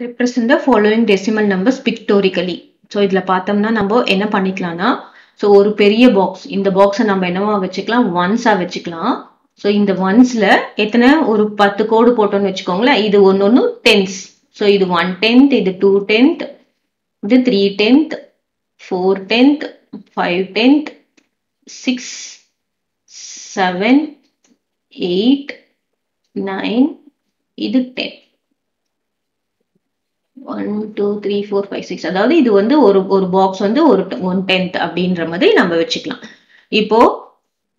represent the following decimal numbers pictorially so இதில் பார்த்தோம்னா நம்ம என்ன பண்ணிக்கலாம்னா ஸோ ஒரு பெரிய பாக்ஸ் இந்த பாக்ஸை நம்ம என்னவா வச்சுக்கலாம்? ஒன்ஸாக வச்சுக்கலாம். ஸோ இந்த ஒன்ஸில் எத்தனை? ஒரு பத்து கோடு போட்டோம்னு வச்சுக்கோங்களேன். இது ஒன்று ஒன்று டென்ஸ் ஸோ இது ஒன் டென்த் இது டூ டென்த் இது three tenth four tenth five tenth six seven eight nine இது ten one two three four five six அதாவது இது வந்து ஒரு ஒரு பாக்ஸ் வந்து ஒரு ஒன் டென்த் அப்படின்ற மாதிரி நம்ம வச்சுக்கலாம். இப்போ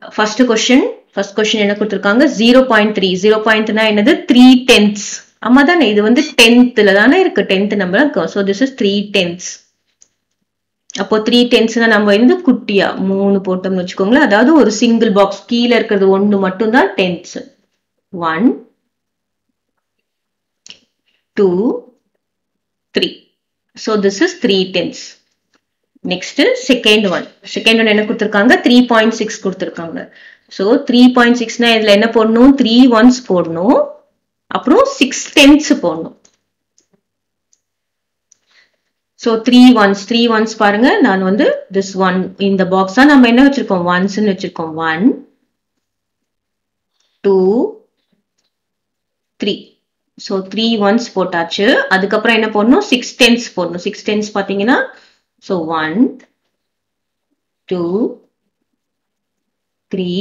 ஃபர்ஸ்ட் கொஸ்டின் ஃபர்ஸ்ட் கொஸ்டின் என்ன கொடுத்துருக்காங்க? ஜீரோ பாயிண்ட் த்ரீ ஜீரோ பாயிண்ட்னா என்னது? த்ரீ டென்த்ஸ் ஆமா தானே இது வந்து டென்த்ல தானே இருக்கு. டென்த் நம்பர் இருக்கு so this is three tenths அப்போ த்ரீ டென்ஸ்னா நம்ம வந்து குட்டியா மூணு போட்டோம்னு வச்சுக்கோங்களேன். அதாவது ஒரு சிங்கிள் பாக்ஸ் கீழே இருக்கிறது ஒன்று மட்டும்தான் tenths one two three so this is three tens next second one second one என்ன கொடுத்துருக்காங்க? த்ரீ பாயிண்ட் சிக்ஸ் கொடுத்துருக்காங்க. ஸோ த்ரீ பாயிண்ட் சிக்ஸ்னா இதில் என்ன போடணும்? த்ரீ ஒன்ஸ் போடணும். அப்புறம் சிக்ஸ் டென்ஸ் போடணும். So three ones three ones பாருங்க. நான் வந்து திஸ் ஒன் இந்த பாக்ஸ் தான் நம்ம என்ன வச்சிருக்கோம்? ஒன்ஸ்ன்னு வச்சிருக்கோம். One two three so three ones போட்டாச்சு. அதுக்கப்புறம் என்ன போடணும்? சிக்ஸ் டென்ஸ் போடணும். சிக்ஸ் டென்ஸ் பார்த்தீங்கன்னா so one two three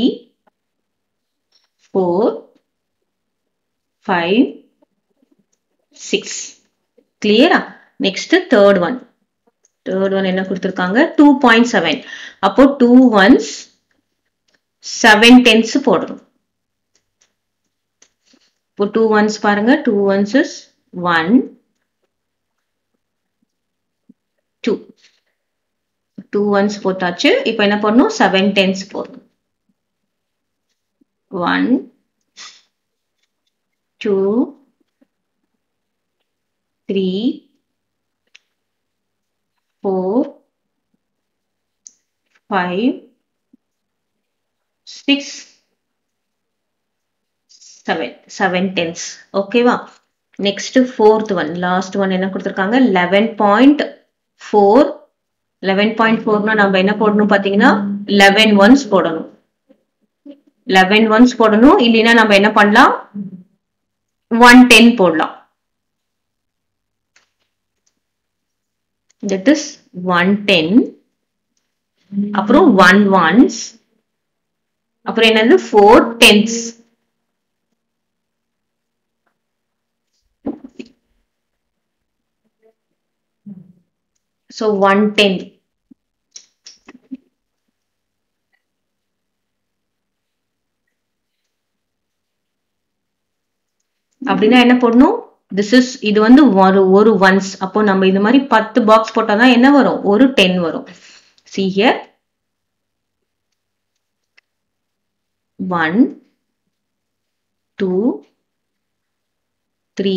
four five six கிளியரா next third one third one என்ன கொடுத்துருக்காங்க? டூ பாயிண்ட் செவன் அப்போ டூ ஒன்ஸ் செவன் டென்ஸ் போடணும். இப்போ டூ ஒன்ஸ் பாருங்க. Two ones is one two two ones போட்டாச்சு. இப்போ என்ன பண்ணணும்? செவன் டென்ஸ் போடணும். One two three four five six seven seven tens ஓகேவா next fourth one last one என்ன கொடுத்துருக்காங்க? Eleven point four eleven point ஃபோர்னா நம்ம என்ன போடணும் பார்த்தீங்கன்னா லெவன் ஒன்ஸ் போடணும். லெவன் ஒன்ஸ் போடணும். இல்லைன்னா நம்ம என்ன பண்ணலாம்? ஒன் டென் போடலாம். தட் இஸ் ஒன் டென் அப்புறம் ஒன் ஒன்ஸ் அப்புறம் என்னது? Four tens So 110. அப்படின்னா என்ன போடணும்? திஸ் இஸ் இது வந்து ஒரு ஒரு ஒன்ஸ் அப்போ நம்ம இந்த மாதிரி பத்து பாக்ஸ் போட்டாதான் என்ன வரும்? ஒரு டென் வரும். See here one two three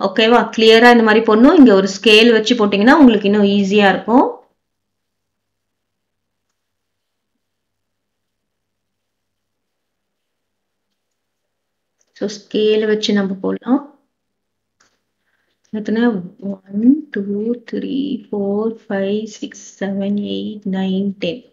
ஓகேவா கிளியரா இந்த மாதிரி போடணும் இங்க ஒரு ஸ்கேல் வச்சு போட்டீங்கன்னா உங்களுக்கு இன்னும் ஈஸியா இருக்கும். ஸோ ஸ்கேல் வச்சு நம்ம போடலாம். எத்தனை? One two three four five six seven eight nine ten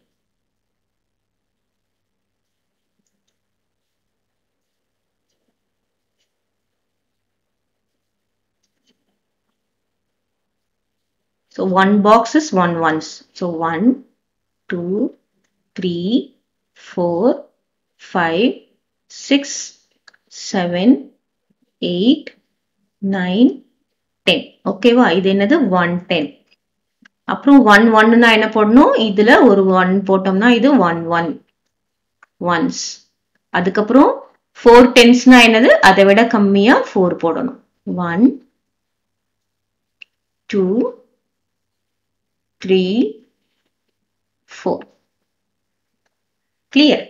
So one box is one ones. So one, two, three, four, five, six, seven, eight, nine, ten. ஓகேவா இது என்னது? ஒன் டென் அப்புறம் one ஒன்னுனா என்ன போடணும்? இதுல ஒரு ஒன் போட்டோம்னா இது ஒன் ஒன் ஒன்ஸ் அதுக்கப்புறம் ஃபோர் டென்ஸ்னா என்னது? அதை விட கம்மியா ஃபோர் போடணும். One two three four clear